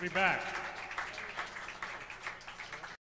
be back.